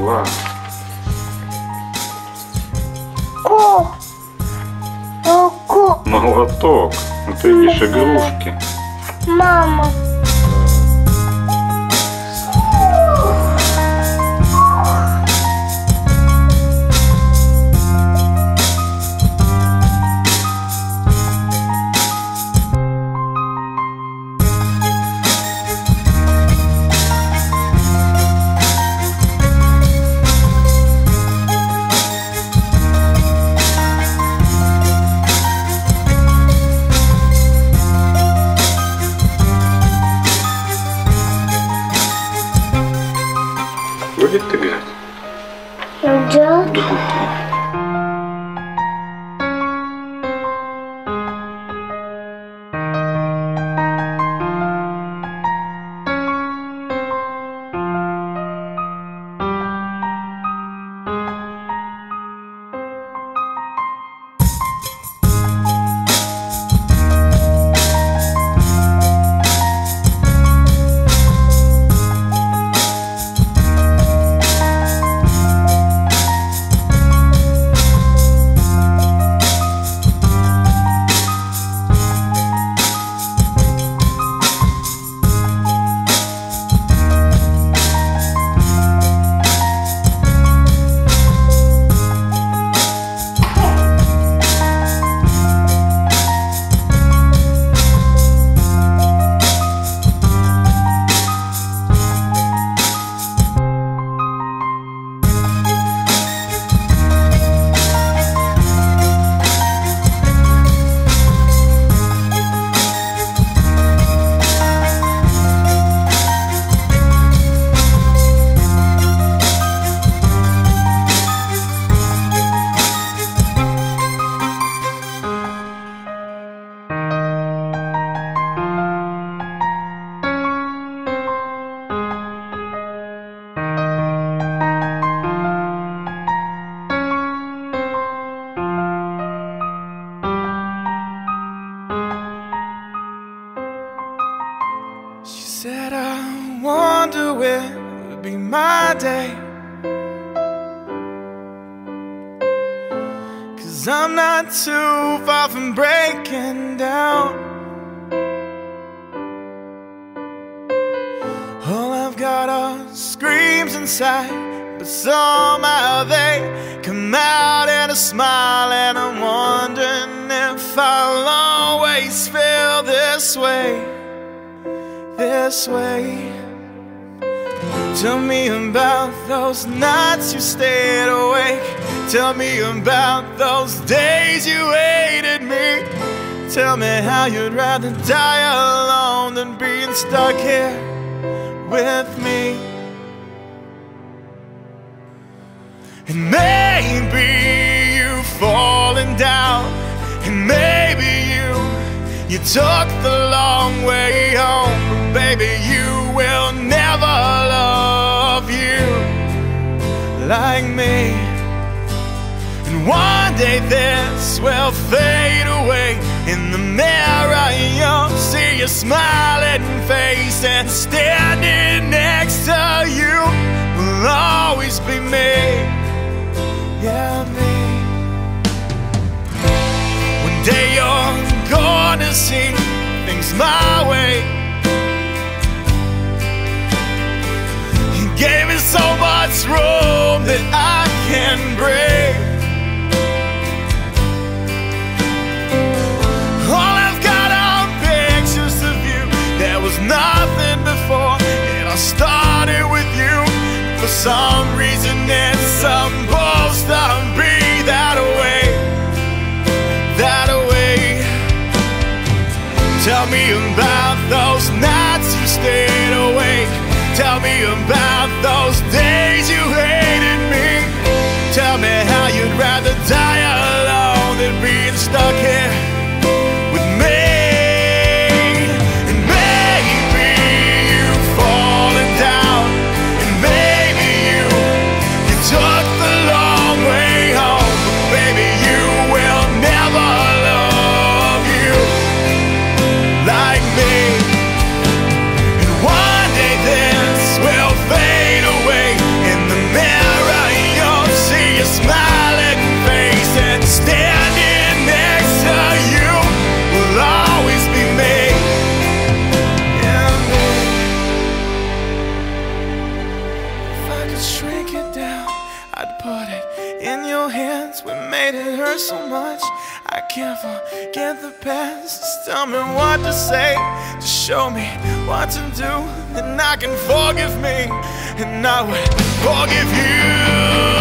Клас. Ко. Ко. Молоток. Ну ты видишь игрушки. Мама. Your dog? Said, I wonder when would be my day. Cause I'm not too far from breaking down. All I've got are screams inside, but somehow they come out in a smile. And I'm wondering if I'll always feel this way this way. Tell me about those nights you stayed awake. Tell me about those days you hated me. Tell me how you'd rather die alone than being stuck here with me. And maybe you've fallen down, and maybe you you took the long way home, baby, you will never love you like me. And one day this will fade away. In the mirror, you'll see your smiling face, and standing next to you will always be me. Yeah, me. One day you're gonna see things my way. Gave me so much room that I can breathe. shrink it down, I'd put it in your hands. We made it hurt so much, I can't forget the past. Just tell me what to say, To show me what to do, and I can forgive me, and I would forgive you.